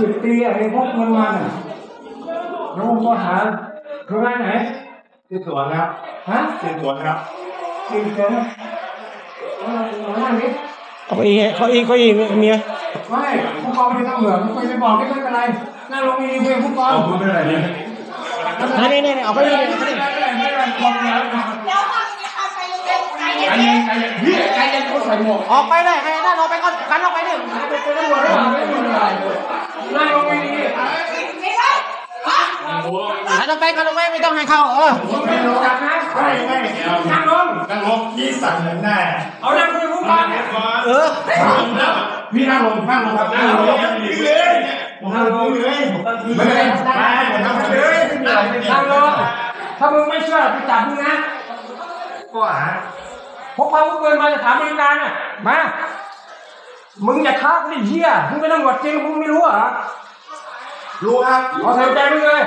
สิบปีอะไอ้พวกมันมันอะแล้วผมก็หาโรงงานไหนที่สวนครับฮะที่สวนครับสี่เซนเออโรงงานนี้เอาไปอีกเขาอีกเขาอีกมีไหมไม่ผู้กองไม่ต้องเหลืองไม่ไปบอกไม่เป็นไรนั่งลงมีเพื่อนผู้กองพูดไม่ได้เลยอันนี้นี่เอาไปอีกไม่เป็นไรไม่เป็นไรบอกแล้วแล้วความมีความใจเย็นใจเย็นใจเย็นใจเย็นพี่ใจเย็นเขาใส่หมวกออกไปเลยให้นั่นออกไปก่อน กันออกไปดิเป็นลงไม่ไม่ต้องให้เข้าเออไม่รู้จักนะไม่ไม่เอานั่งลงนั่งลงพี่สั่งเงินได้เอานั่งคุยผู้กองเนี่ยเออพี่นั่งลงนั่งลงครับนั่งลงพี่เลยนั่งลงเลยไม่ได้ไม่ได้นั่งเลยนั่งนั่งลงถ้ามึงไม่เชื่อไปจับมึงนะก็หาพกพาอาวุธปืนมาจะถามบริการน่ะมา มึงอย่าท้ากูดิเหี้ยมึงเป็นตำรวจจริงมึงไม่รู้เหรอรู้ครับเอาใส่ใจมึงเลย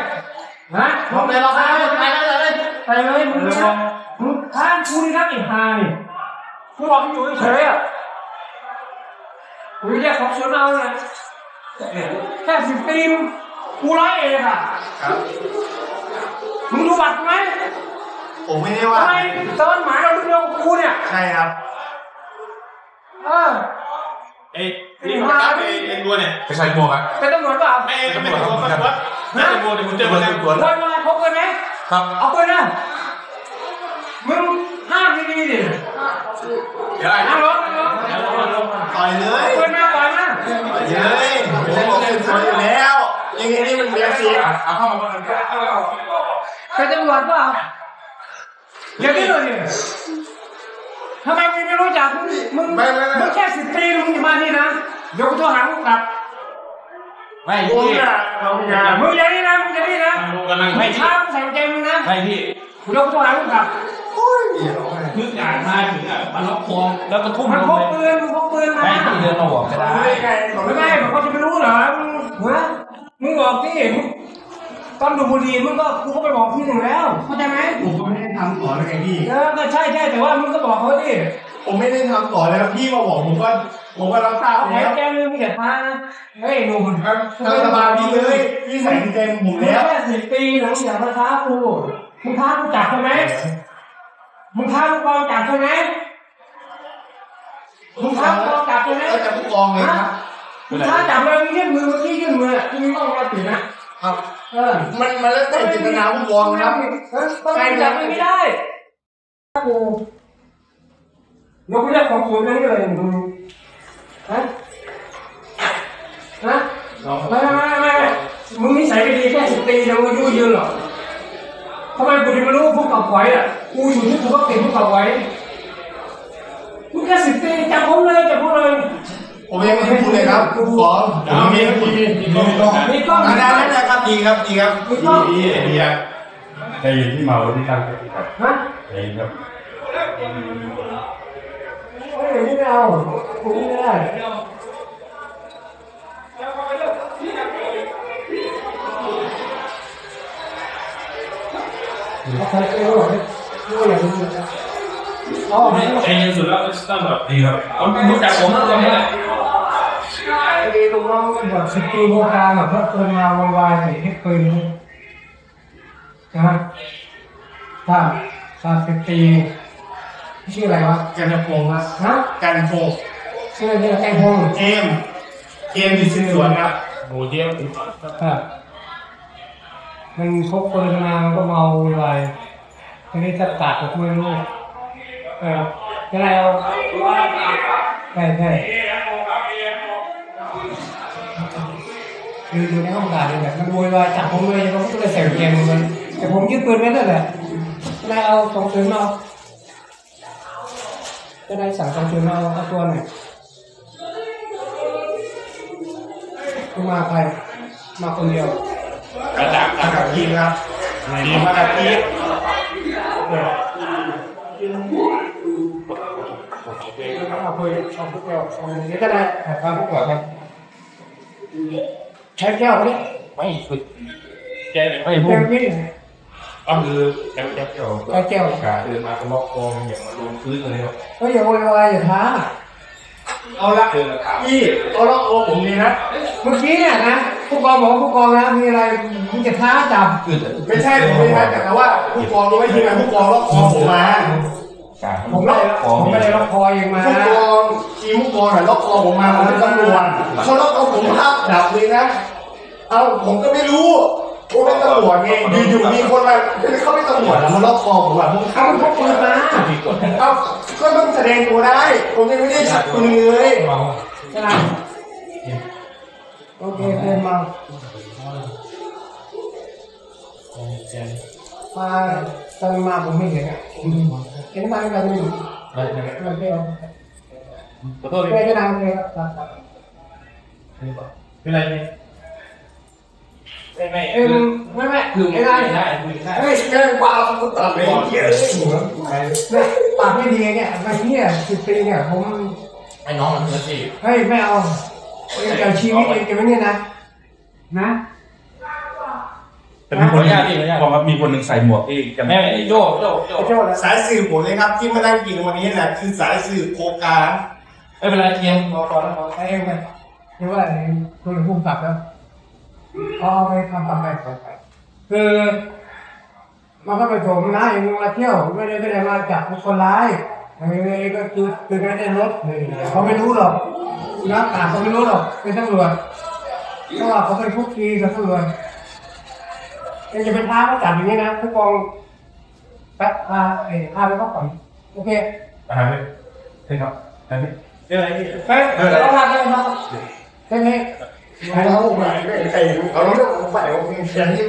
ฮะลงไปแล้วครับไปแล้วเลยใส่เลยมึงนะมึงท้ากูนี่นะไอ้ฮานี่กูบอกมึงอยู่เฉยๆอะกูเรียกของสวนเอาเลยแค่สิบปีมึงกูร้อยเองอะครับมึงดูบัตรไหมผมไม่ได้ว่าทำไมตอนหมายเราเรื่องกูเนี่ย ใช่ครับ เออ เอ้ยนี่มันรับเองเองตัวเนี่ยไปใส่หมวกอะเป็นตำรวจเปล่าไม่เองก็ไม่ใส่หมวกครับว่าไม่ใส่หมวกเดี๋ยวผมเจอมาแล้ววันมาพกกันไหมครับเอาไปนะมึงห้ามดีๆดิเดี๋ยวไอ้นั่งรถนั่งรถต่อยเลยเอาไปนะก่อนนะต่อยเลยผมบอกเป็นคนอยู่แล้วยังไงนี่มันเบียร์ซีเอาเข้ามาก่อนเป็นตำรวจเปล่าอย่าดิ้นเลยดิทำไมมึงไม่รู้จักมึงมึงมึงแค่สิบปีมึงจะ มานี่นะเดี๋ยวกูโทรหามึงกลับไม่ผมพี่น่ะเราอย่ามึงอย่านี่นะมึงอย่านี่นะลงกันนั่งไม่ไม่ช้ามึงใส่ใจมึงนะไม่พี่เดี๋ยวกูโทรหามึงกลับนึกอ่านมาถึงอะมันล็อกคอแล้วก็ทุ่มมันลงพกไปปืนมันพกปืนมาไม่พี่เดินมาบอกก็ได้ไม่ไงผมไม่ไม่ไม่ผมก็จะไม่รู้เหรอมึงฮะมึงบอกที่มึงตอนดูบุหรี่มึงก็กูก็ไปบอกพี่หนึ่งแล้วเข้าใจไหมผมก็ไม่ได้ทำต่อเลยไงพี่เออก็ใช่ใช่แต่ว่ามึงก็บอกเขาดิผมไม่ได้ทำต่อแล้วพี่มาบอกผมก็ ผมก็รับทราบเอาแผลแล้วแกมึงมึงอย่าท้านะเฮ้ยหนุ่มครับตามสบายพี่เลยพี่ใส่กุญแจมือผมมึงแล้วแค่สิบปีหลังอย่ามาท้ากูมึงท้ากูจับใช่ไหมมึงท้ากูกองจับใช่ไหมมึงท้ากูกองจับใช่ไหมก็จะผู้กองเลยครับมึงท้าจับเลยมึงยื่นมือเมื่อกี้ยื่นมืออะมึงต้องมาติดนะครับ เออ มันมันแล้วแต่เจตนาผู้กองครับใครจับไม่ได้กูยกเรื่องของศูนย์นี้เลยมึง ไม่ไม่ไม่ไม่มึงนิสัยไม่ดีแค่สิบปีแล้วมึงอายุยืนหรอทำไมกูถึงไม่รู้พวกกับไว้อะกูอยู่ที่กูก็เก่งพวกกับไว้มึงแค่สิบปีจับผมเลยจับผมเลยผมยังไม่ได้พูดเลยครับผู้กองผมมีมีมีมีกล้องมีกล้องอันนั้นนะครับดีครับดีครับมีกล้องดีดีครับใจเย็นที่เมาที่ตั้งสติครับฮะใจเย็นครับเฮ้ยไม่เอากูไม่ได้เอาใครเอวหรอไม่อยากดู องแบบสกีโบราณแบบเพิ่มมาวาวายให้ปืนนะถ้าถ้าสกีชื่ออะไรวะกันพงศ์ครับฮะกันพงศ์ชื่ออะไรเนี่ยไอ้พงษ์เกมเกมดิสิสวนครับโอ้เยี่ยมครับ มันพกปืนมามันก็เมาอะไรทีนี้จะตัดกับไม่รู้เออยังไงเอาใช่ใช่คืออยู่ในห้องด่าเลยแบบมันโวยวายจับผมเลยผมก็เลยใส่เกมมันแต่ผมยึดปืนไว้นั่นแหละจะได้เอาสองปืนมาเอาจะได้สั่งสองปืนมาเอาเอาตัวหน่อยมาใครมาคนเดียว กระดับกระดับทีมครับทีมกระดับทีมเอาคุยเอาพวกเราเอาอย่างนี้ก็ได้เอาพวกเราครับใช้แก้วเนี่ไม่คือแกไม่แก้พูดวนี่ก็คือแกแกเกี่ยวใช้แก้วขาเดินมาก็ล็อกคออย่างมาลงพื้นเลยครับเฮ้ยอย่าโวยวายอย่าท้าเอาละพี่เอาละโอผมนี่นะเมื่อกี้เนี่ยนะ ผู้กองบอกว่าผู้กองนะมีอะไรมึงจะท้าจับไม่ใช่ผมไม่ใช่แต่ว่าผู้กองรู้ไหมทีมงานผู้กองล็อกคอผมมา ผมไม่ได้ผมไม่ได้ล็อกคอเองมาผู้กองทีมผู้กองน่ะล็อกคอผมมาผมเป็นตำรวจเขาล็อกเอาผมภาพดับเลยนะเอาผมก็ไม่รู้ว่าเป็นตำรวจไงอยู่ๆมีคนมาเขาเป็นตำรวจอะมาล็อกคอผมอะผมเขาเป็นพวกปืนมาเอาก็ต้องแสดงตัวได้ ผมยังไม่ได้ชักปืนเลยใช่ไหม โอเคเต็มมามาตอนมาผมไม่เห็นอะเห็นมาไม่ได้ไม่รู้ไม่ได้ขอโทษไม่ได้นานเลยครับเป็นไรเนี่ยไม่ไม่เอ็มไม่ไม่คือไม่ไม่ได้ได้ได้คุยได้เฮ้ยแกว่าผมตัดเลยเหี้ยปากไม่ดีเนี่ยมาเนี่ยสิบปีเนี่ยผมไอ้น้องมันเพื่อนสิเฮ้ยไม่เอา เองกับชีวิตเองจะไม่เนี่ยนะ นะแต่มีคนบอกว่ามีคนหนึ่งใส่หมวกเองจะแม่ไม่ไอ้โยโยโยไอ้โจ้แล้วสายสืบผมเลยครับ ที่มานั่งกินวันนี้แหละคือสายสืบโครงการไม่เป็นไรเทียมรอก่อนแล้วไอ้เองไปเรียกว่าอะไรคุณภูมิกับแล้วเอาไปทำทำไปคือมันก็ไปโถมนะเองมาเที่ยวไม่ได้ไม่ได้มาจับคนร้ายเออก็คือคือไม่ได้รถเขาไม่รู้หรอก นักข่าวเขาไม่รู้หรอกเป็นตำรวจเพราะว่าเขาเป็นคุกคีกับตำรวจเองจะเป็นท้าเขาจับอย่างนี้นะผู้กองแป๊บพาเอ้พาไปเขาก่อนโอเคหาเลยใช่ครับใช่ไหมเป็นไรนี่เฮ้ยเราพาไปเขาใช่ไหมให้เขาไปไม่ใครเอาเรื่องผมไปผมเขียนที่